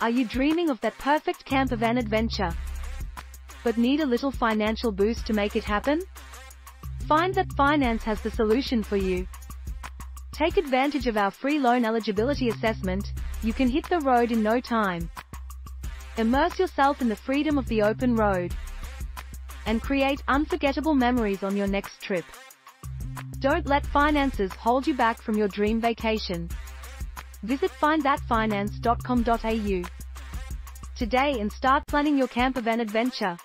Are you dreaming of that perfect campervan adventure? But need a little financial boost to make it happen? Find that Finance has the solution for you. Take advantage of our free loan eligibility assessment, you can hit the road in no time. Immerse yourself in the freedom of the open road. And create unforgettable memories on your next trip. Don't let finances hold you back from your dream vacation. Visit findthatfinance.com.au today and start planning your campervan adventure.